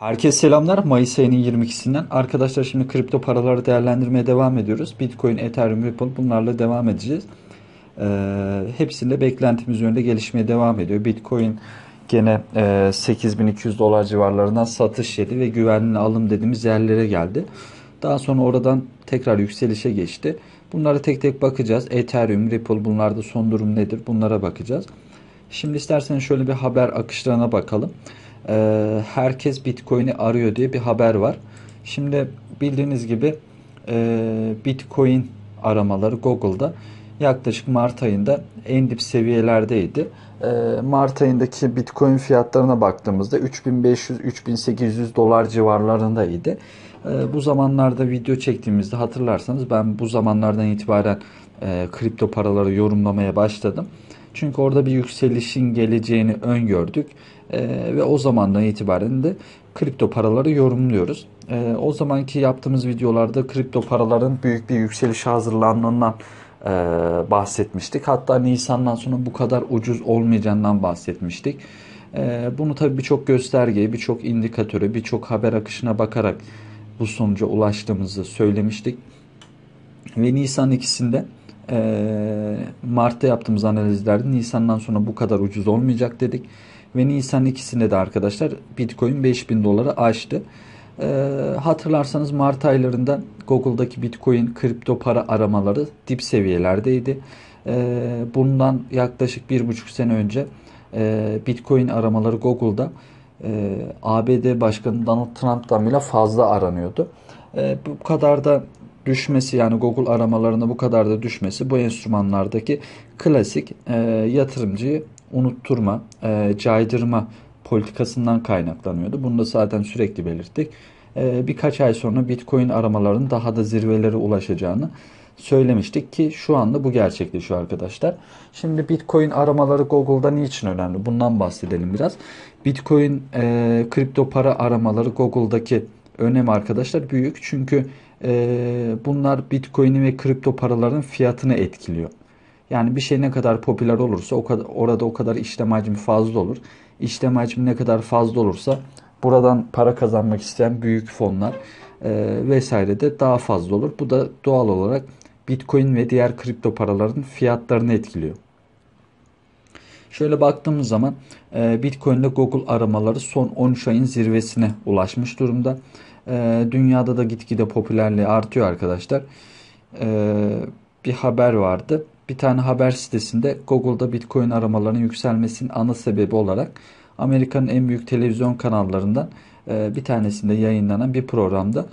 Herkese selamlar. Mayıs ayının 22'sinden. Arkadaşlar şimdi kripto paraları değerlendirmeye devam ediyoruz. Bitcoin, Ethereum, Ripple bunlarla devam edeceğiz. Ee, hepsinde beklentimiz yönünde gelişmeye devam ediyor. Bitcoin gene e, 8200 dolar civarlarından satış yedi ve güvenli alım dediğimiz yerlere geldi. Daha sonra oradan tekrar yükselişe geçti. Bunlara tek tek bakacağız. Ethereum, Ripple bunlarda son durum nedir? Bunlara bakacağız. Şimdi isterseniz şöyle bir haber akışlarına bakalım. Ee, herkes Bitcoin'i arıyor diye bir haber var. Şimdi bildiğiniz gibi e, Bitcoin aramaları Google'da yaklaşık Mart ayında en dip seviyelerdeydi. E, Mart ayındaki Bitcoin fiyatlarına baktığımızda 3500-3800 dolar civarlarındaydı. E, bu zamanlarda video çektiğimizde hatırlarsanız ben bu zamanlardan itibaren e, kripto paraları yorumlamaya başladım. Çünkü orada bir yükselişin geleceğini öngördük. E, ve o zamandan itibaren de kripto paraları yorumluyoruz. E, o zamanki yaptığımız videolarda kripto paraların büyük bir yükseliş hazırlandığından e, bahsetmiştik. Hatta Nisan'dan sonra bu kadar ucuz olmayacağından bahsetmiştik. E, bunu tabii birçok göstergeye, birçok indikatöre, birçok haber akışına bakarak bu sonuca ulaştığımızı söylemiştik. Ve Nisan ikisinde Mart'ta yaptığımız analizlerde Nisan'dan sonra bu kadar ucuz olmayacak dedik. Ve Nisan ikisinde de arkadaşlar Bitcoin 5000 doları aştı. Ee, hatırlarsanız Mart aylarında Google'daki Bitcoin kripto para aramaları dip seviyelerdeydi. Ee, bundan yaklaşık bir buçuk sene önce e, Bitcoin aramaları Google'da e, ABD Başkanı Donald Trump'tan bile fazla aranıyordu. E, bu kadar da düşmesi yani Google aramalarında bu kadar da düşmesi bu enstrümanlardaki klasik e, yatırımcıyı unutturma, e, caydırma politikasından kaynaklanıyordu. Bunu da zaten sürekli belirttik. E, birkaç ay sonra Bitcoin aramalarının daha da zirvelere ulaşacağını söylemiştik ki şu anda bu gerçekleşiyor arkadaşlar. Şimdi Bitcoin aramaları Google'da niçin önemli? Bundan bahsedelim biraz. Bitcoin e, kripto para aramaları Google'daki önem arkadaşlar büyük. Çünkü e, bunlar Bitcoin'i ve kripto paraların fiyatını etkiliyor. Yani bir şey ne kadar popüler olursa o kadar, orada o kadar işlem hacmi fazla olur. İşlem hacmi ne kadar fazla olursa buradan para kazanmak isteyen büyük fonlar e, vesaire de daha fazla olur. Bu da doğal olarak Bitcoin ve diğer kripto paraların fiyatlarını etkiliyor. Şöyle baktığımız zaman e, Bitcoin ile Google aramaları son 13 ayın zirvesine ulaşmış durumda. E, dünyada da gitgide popülerliği artıyor arkadaşlar. E, bir haber vardı bir tane haber sitesinde Google'da Bitcoin aramalarının yükselmesinin ana sebebi olarak Amerika'nın en büyük televizyon kanallarından e, bir tanesinde yayınlanan bir programda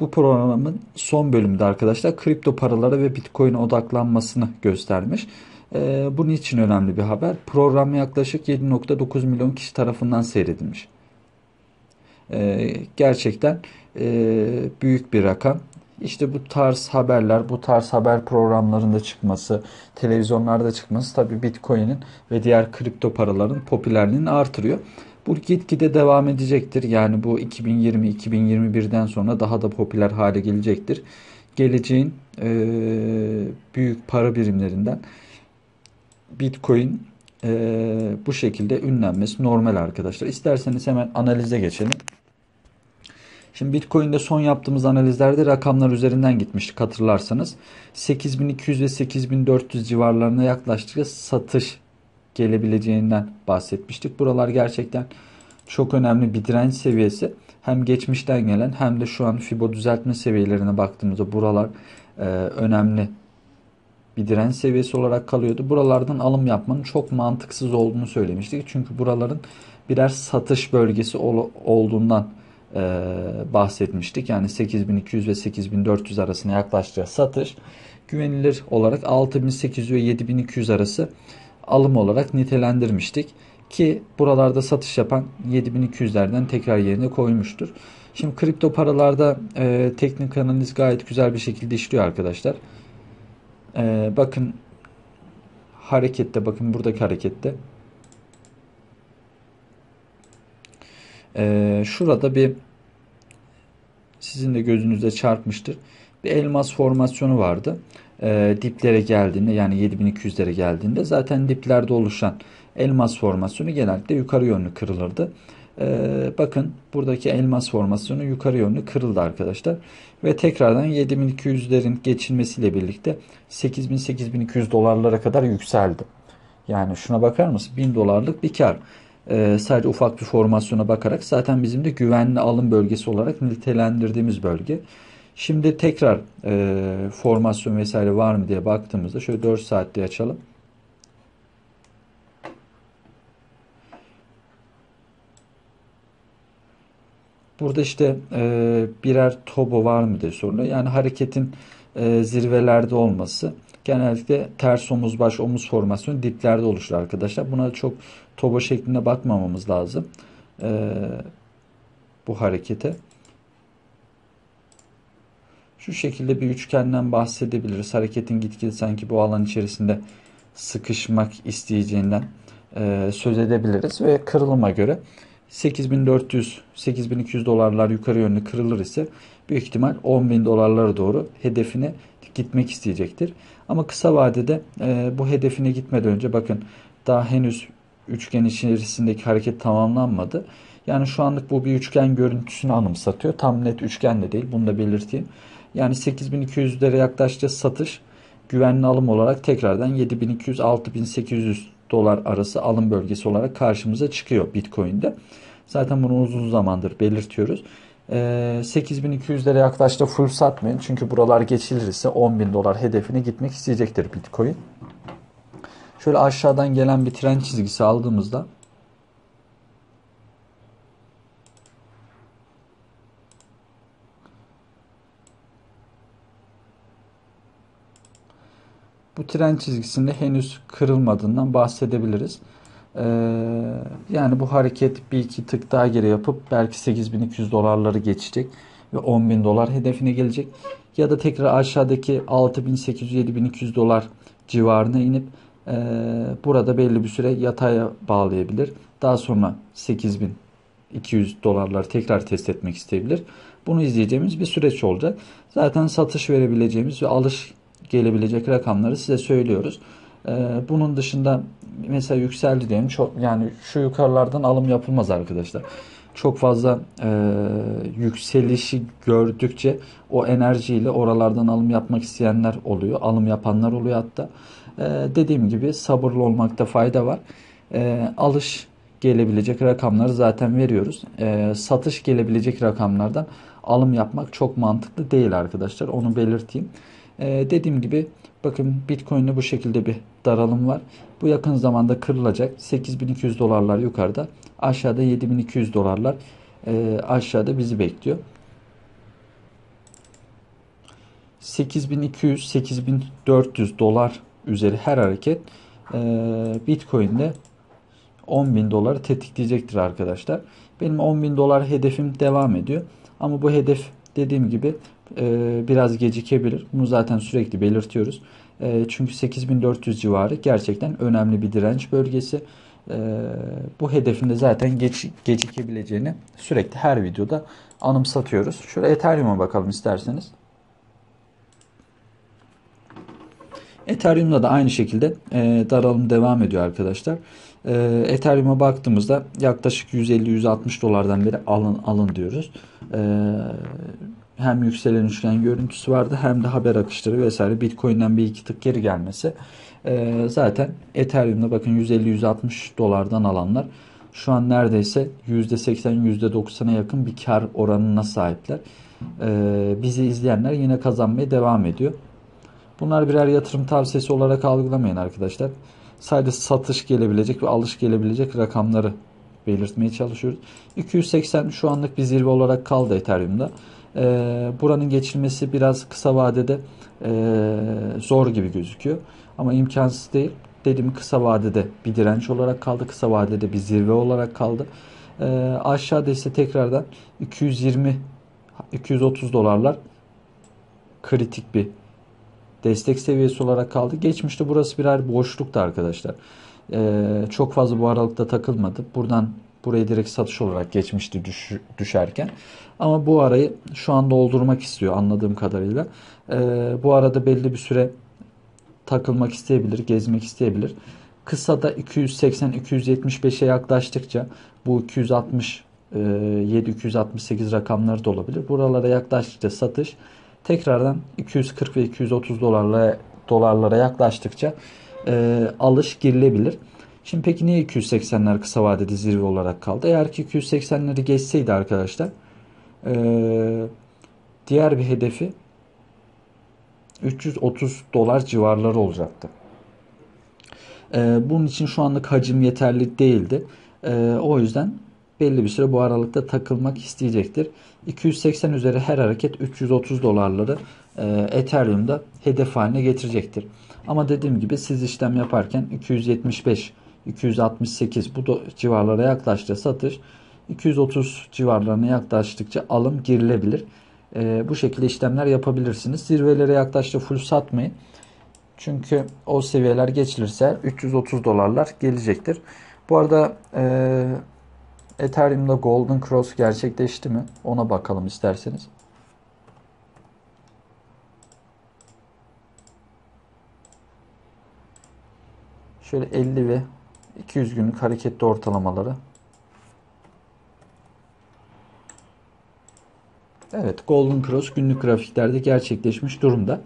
bu programın son bölümünde arkadaşlar kripto paralara ve Bitcoin'e odaklanmasını göstermiş. E, bunun için önemli bir haber. Program yaklaşık 7.9 milyon kişi tarafından seyredilmiş. E, gerçekten büyük bir rakam. İşte bu tarz haberler, bu tarz haber programlarında çıkması, televizyonlarda çıkması tabii Bitcoin'in ve diğer kripto paraların popülerliğini artırıyor. Bu gitgide devam edecektir. Yani bu 2020-2021'den sonra daha da popüler hale gelecektir. Geleceğin e, büyük para birimlerinden Bitcoin e, bu şekilde ünlenmesi normal arkadaşlar. İsterseniz hemen analize geçelim. Şimdi Bitcoin'de son yaptığımız analizlerde rakamlar üzerinden gitmiştik hatırlarsanız. 8200 ve 8400 civarlarına yaklaştıkça satış gelebileceğinden bahsetmiştik. Buralar gerçekten çok önemli bir direnç seviyesi. Hem geçmişten gelen hem de şu an Fibo düzeltme seviyelerine baktığımızda buralar e, önemli bir direnç seviyesi olarak kalıyordu. Buralardan alım yapmanın çok mantıksız olduğunu söylemiştik. Çünkü buraların birer satış bölgesi ol, olduğundan bahsetmiştik. Yani 8200 ve 8400 arasına yaklaştığı satış güvenilir olarak 6800 ve 7200 arası alım olarak nitelendirmiştik. Ki buralarda satış yapan 7200'lerden tekrar yerine koymuştur. Şimdi kripto paralarda e, teknik analiz gayet güzel bir şekilde işliyor arkadaşlar. E, bakın harekette bakın buradaki harekette. E, şurada bir sizin de gözünüze çarpmıştır. Bir elmas formasyonu vardı. E, diplere geldiğinde yani 7200'lere geldiğinde zaten diplerde oluşan elmas formasyonu genellikle yukarı yönlü kırılırdı. Ee, bakın buradaki elmas formasyonu yukarı yönlü kırıldı arkadaşlar. Ve tekrardan 7200'lerin geçilmesiyle birlikte 8000-8200 dolarlara kadar yükseldi. Yani şuna bakar mısın? 1000 dolarlık bir kar. Ee, sadece ufak bir formasyona bakarak zaten bizim de güvenli alım bölgesi olarak nitelendirdiğimiz bölge. Şimdi tekrar e, formasyon vesaire var mı diye baktığımızda şöyle 4 saatte açalım. Burada işte e, birer tobo var mı diye soruluyor. Yani hareketin e, zirvelerde olması genellikle ters omuz baş omuz formasyonu diplerde oluşur arkadaşlar. Buna çok tobo şeklinde bakmamamız lazım. E, bu harekete. Şu şekilde bir üçgenden bahsedebiliriz. Hareketin gitgide sanki bu alan içerisinde sıkışmak isteyeceğinden e, söz edebiliriz ve kırılıma göre 8400-8200 dolarlar yukarı yönlü kırılır ise büyük ihtimal 10.000 dolarlara doğru hedefine gitmek isteyecektir. Ama kısa vadede e, bu hedefine gitmeden önce bakın daha henüz üçgen içerisindeki hareket tamamlanmadı. Yani şu anlık bu bir üçgen görüntüsünü anımsatıyor. Tam net üçgen de değil. Bunu da belirteyim. Yani 8200'lere yaklaştığı satış güvenli alım olarak tekrardan 7200-6800 dolar arası alım bölgesi olarak karşımıza çıkıyor Bitcoin'de. Zaten bunu uzun zamandır belirtiyoruz. E, 8200'lere yaklaştı full satmayın. Çünkü buralar geçilirse 10.000 dolar hedefine gitmek isteyecektir Bitcoin. Şöyle aşağıdan gelen bir trend çizgisi aldığımızda bu tren çizgisinde henüz kırılmadığından bahsedebiliriz. Ee, yani bu hareket bir iki tık daha geri yapıp belki 8200 dolarları geçecek ve 10.000 dolar hedefine gelecek. Ya da tekrar aşağıdaki 6800-7200 dolar civarına inip e, burada belli bir süre yataya bağlayabilir. Daha sonra 8200 dolarlar tekrar test etmek isteyebilir. Bunu izleyeceğimiz bir süreç olacak. Zaten satış verebileceğimiz ve alış gelebilecek rakamları size söylüyoruz. Ee, bunun dışında mesela yükseldi diyelim. Yani şu yukarılardan alım yapılmaz arkadaşlar. Çok fazla e, yükselişi gördükçe o enerjiyle oralardan alım yapmak isteyenler oluyor. Alım yapanlar oluyor hatta. E, dediğim gibi sabırlı olmakta fayda var. E, alış gelebilecek rakamları zaten veriyoruz. E, satış gelebilecek rakamlardan alım yapmak çok mantıklı değil arkadaşlar. Onu belirteyim. Ee, dediğim gibi bakın Bitcoin'de bu şekilde bir daralım var. Bu yakın zamanda kırılacak. 8200 dolarlar yukarıda. Aşağıda 7200 dolarlar e, aşağıda bizi bekliyor. 8200-8400 dolar üzeri her hareket e, Bitcoin'de 10.000 doları tetikleyecektir arkadaşlar. Benim 10.000 dolar hedefim devam ediyor. Ama bu hedef dediğim gibi e, biraz gecikebilir. Bunu zaten sürekli belirtiyoruz. E, çünkü 8400 civarı gerçekten önemli bir direnç bölgesi. E, bu hedefinde zaten geç, gecikebileceğini sürekli her videoda anımsatıyoruz. Şöyle Ethereum'a bakalım isterseniz. Ethereum'da da aynı şekilde e, daralım devam ediyor arkadaşlar. Ethereum'a baktığımızda yaklaşık 150-160 dolardan beri alın alın diyoruz. E, hem yükselen üçgen görüntüsü vardı hem de haber akışları vesaire Bitcoin'den bir iki tık geri gelmesi. E, zaten Ethereum'da bakın 150-160 dolardan alanlar şu an neredeyse %80 %90'a yakın bir kar oranına sahipler. E, bizi izleyenler yine kazanmaya devam ediyor. Bunlar birer yatırım tavsiyesi olarak algılamayın arkadaşlar. Sadece satış gelebilecek ve alış gelebilecek rakamları belirtmeye çalışıyoruz. 280 şu anlık bir zirve olarak kaldı Ethereum'da. Ee, buranın geçilmesi biraz kısa vadede e, zor gibi gözüküyor. Ama imkansız değil. Dediğim kısa vadede bir direnç olarak kaldı. Kısa vadede bir zirve olarak kaldı. Ee, aşağıda ise tekrardan 220 230 dolarlar kritik bir destek seviyesi olarak kaldı. Geçmişte burası birer boşluktu arkadaşlar. Ee, çok fazla bu aralıkta takılmadı. Buradan burayı direkt satış olarak geçmişti düş, düşerken. Ama bu arayı şu an doldurmak istiyor anladığım kadarıyla. Ee, bu arada belli bir süre takılmak isteyebilir, gezmek isteyebilir. Kısada 280-275'e yaklaştıkça bu 260 e, 7268 rakamları da olabilir. Buralara yaklaştıkça satış tekrardan 240 ve 230 dolarla dolarlara yaklaştıkça e, alış girilebilir. Şimdi peki niye 280'ler kısa vadede zirve olarak kaldı? Eğer ki 280'leri geçseydi arkadaşlar diğer bir hedefi 330 dolar civarları olacaktı. Bunun için şu anlık hacim yeterli değildi. O yüzden belli bir süre bu aralıkta takılmak isteyecektir. 280 üzeri her hareket 330 dolarları Ethereum'da hedef haline getirecektir. Ama dediğim gibi siz işlem yaparken 275 268 bu civarlara yaklaştıkça satış 230 civarlarına yaklaştıkça alım girilebilir. E, bu şekilde işlemler yapabilirsiniz. Zirvelere yaklaştıkça full satmayın. Çünkü o seviyeler geçilirse 330 dolarlar gelecektir. Bu arada e, Ethereum'da Golden Cross gerçekleşti mi? Ona bakalım isterseniz. Şöyle 50 ve 200 günlük hareketli ortalamaları. Evet, Golden Cross günlük grafiklerde gerçekleşmiş durumda.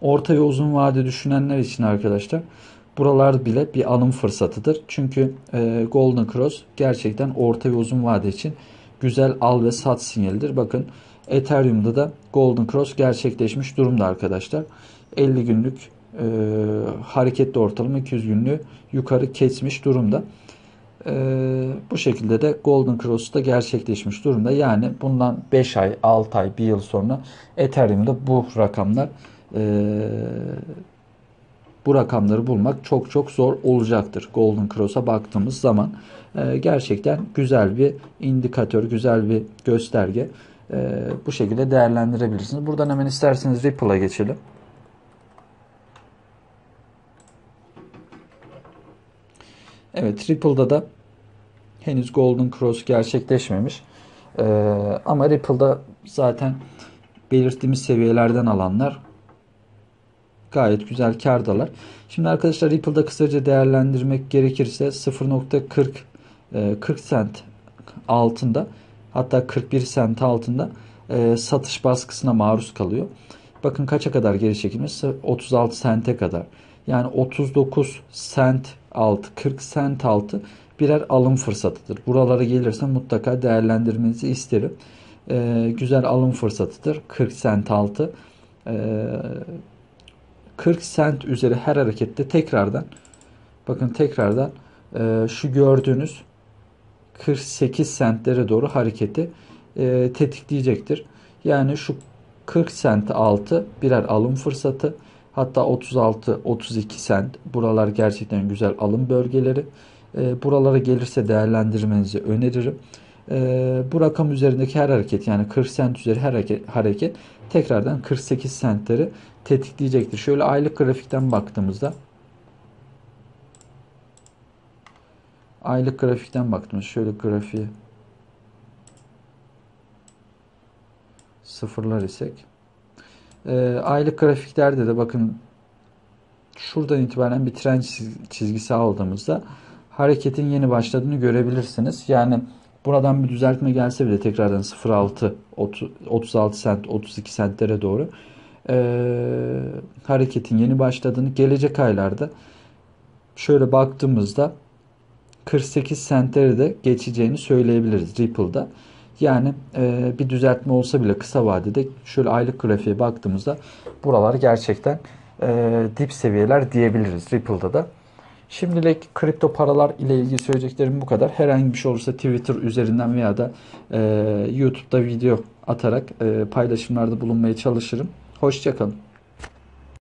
Orta ve uzun vade düşünenler için arkadaşlar buralar bile bir alım fırsatıdır. Çünkü e, Golden Cross gerçekten orta ve uzun vade için güzel al ve sat sinyalidir. Bakın Ethereum'da da Golden Cross gerçekleşmiş durumda arkadaşlar. 50 günlük e, hareketli ortalama 200 günlüğü yukarı kesmiş durumda. E, bu şekilde de Golden Cross da gerçekleşmiş durumda. Yani bundan 5 ay, 6 ay, 1 yıl sonra Ethereum'da bu rakamlar e, bu rakamları bulmak çok çok zor olacaktır. Golden Cross'a baktığımız zaman e, gerçekten güzel bir indikatör, güzel bir gösterge. E, bu şekilde değerlendirebilirsiniz. Buradan hemen isterseniz Ripple'a geçelim. Evet Ripple'da da henüz Golden Cross gerçekleşmemiş. Ee, ama Ripple'da zaten belirttiğimiz seviyelerden alanlar gayet güzel kardalar. Şimdi arkadaşlar Ripple'da kısaca değerlendirmek gerekirse 0.40 40 cent altında hatta 41 cent altında e, satış baskısına maruz kalıyor. Bakın kaça kadar geri çekilmiş? 36 sente kadar. Yani 39 cent altı, 40 cent altı birer alım fırsatıdır. Buralara gelirse mutlaka değerlendirmenizi isterim. E, güzel alım fırsatıdır. 40 cent altı. E, 40 cent üzeri her harekette tekrardan bakın tekrardan e, şu gördüğünüz 48 centlere doğru hareketi e, tetikleyecektir. Yani şu 40 cent altı birer alım fırsatı. Hatta 36-32 cent buralar gerçekten güzel alım bölgeleri. E, buralara gelirse değerlendirmenizi öneririm. E, bu rakam üzerindeki her hareket yani 40 cent üzeri her hareket, hareket tekrardan 48 centleri tetikleyecektir. Şöyle aylık grafikten baktığımızda aylık grafikten baktığımız şöyle grafiği sıfırlar isek e, aylık grafiklerde de bakın şuradan itibaren bir trend çizgisi aldığımızda hareketin yeni başladığını görebilirsiniz. Yani buradan bir düzeltme gelse bile tekrardan 0.6 36 sent 32 sentlere doğru e, hareketin yeni başladığını gelecek aylarda şöyle baktığımızda 48 sentleri de geçeceğini söyleyebiliriz Ripple'da. Yani e, bir düzeltme olsa bile kısa vadede şöyle aylık grafiğe baktığımızda buralar gerçekten e, dip seviyeler diyebiliriz Ripple'da da. Şimdilik kripto paralar ile ilgili söyleyeceklerim bu kadar. Herhangi bir şey olursa Twitter üzerinden veya da e, YouTube'da video atarak e, paylaşımlarda bulunmaya çalışırım. Hoşçakalın.